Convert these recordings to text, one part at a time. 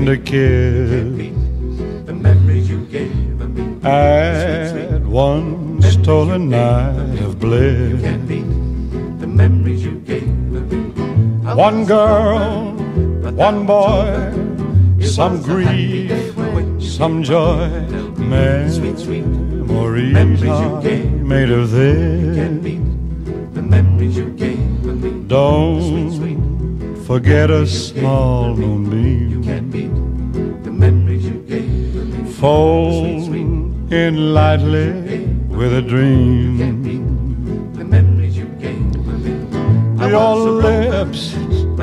tender kiss. The memories you gave me. Add one stolen night of bliss. The memories you gave me. One girl, one boy, some grief, some joy. Memories are made of this. The memories you gave me. Don't forget a small moonbeam. The memories you gave. Fold in lightly with a dream. You. Your lips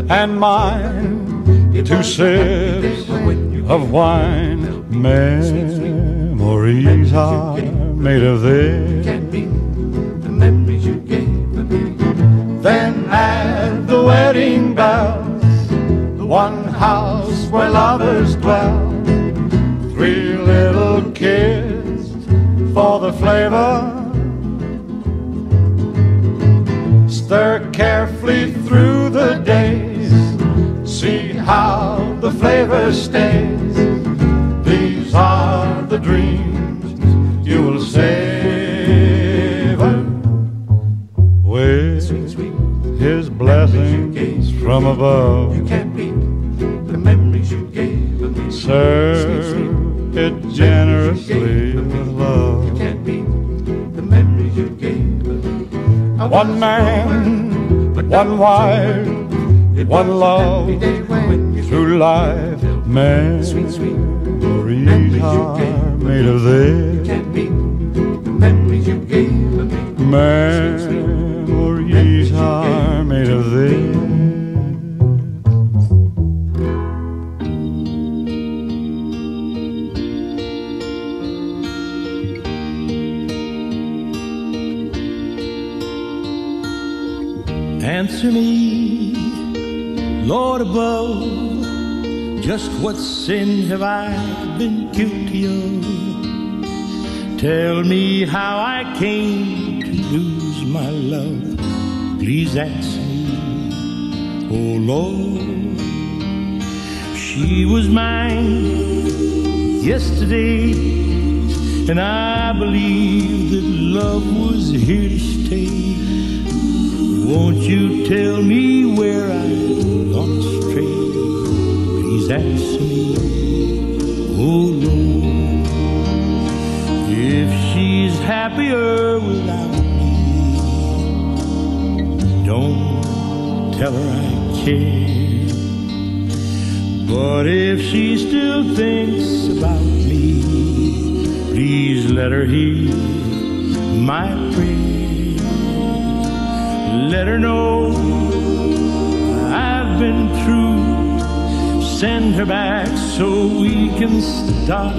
and mine, two sips of wine. Memories are made of this. One house where lovers dwell. Three little kids for the flavor. Stir carefully through the days, see how the flavor stays. These are the dreams you will savor with his blessings from above. Serve it generously with love. Can't beat the memories you gave me. One man, but one wife, one love through life. Memories are made of this. Can't beat the memories you gave me. Memories are made of this. Answer me, Lord above, just what sin have I been guilty of? Tell me how I came to lose my love. Please answer me, oh Lord. She was mine yesterday, and I believe that love was here she still thinks about me, please let her hear my prayer. Let her know I've been through. Send her back so we can start.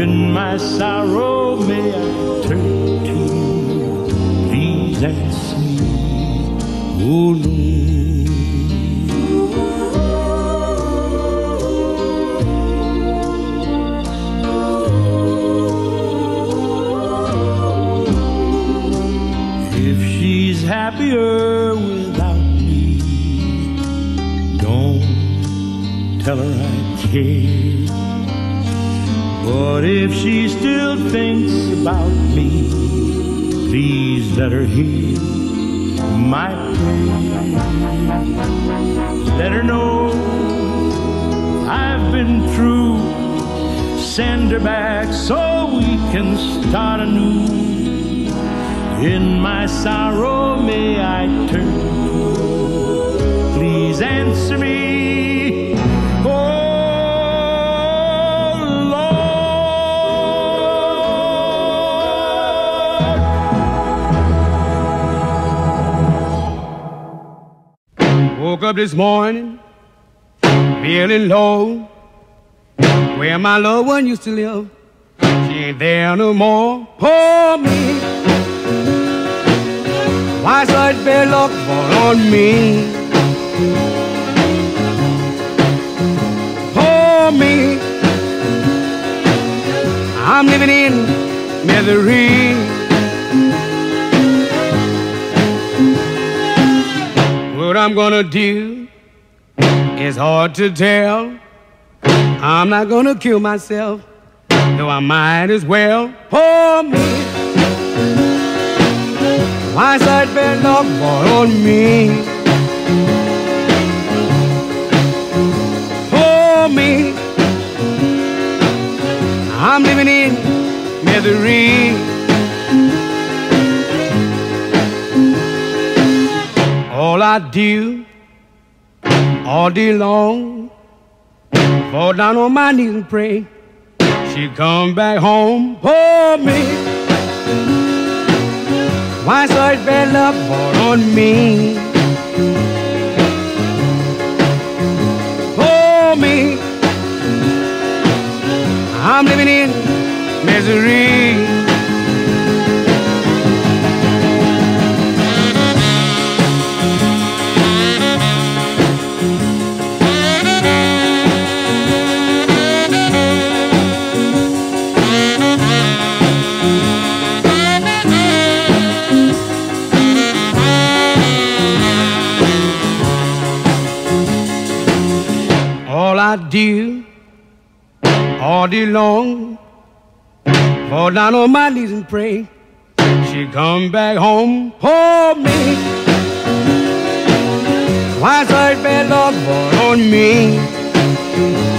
In my sorrow, may I turn to you. Please answer me, oh Lord. About me, please let her hear my prayer. Let her know I've been through. Send her back so we can start anew. In my sorrow, may I turn? Please answer me. woke up this morning feeling low. Where my loved one used to live, she ain't there no more. Poor me. Why such bad luck fall on me? Poor me. I'm living in misery. I'm gonna do is hard to tell. I'm not gonna kill myself, though I might as well. Poor me. Why such bad luck on me? Poor me. I'm living in misery. I do all day long, fall down on my knees and pray. She come back home, for me. Why such bad fall on me? Poor me. I'm living in misery. I do all day long, fall down on my knees and pray. She come back home, poor me. Why such bad luck fall on me?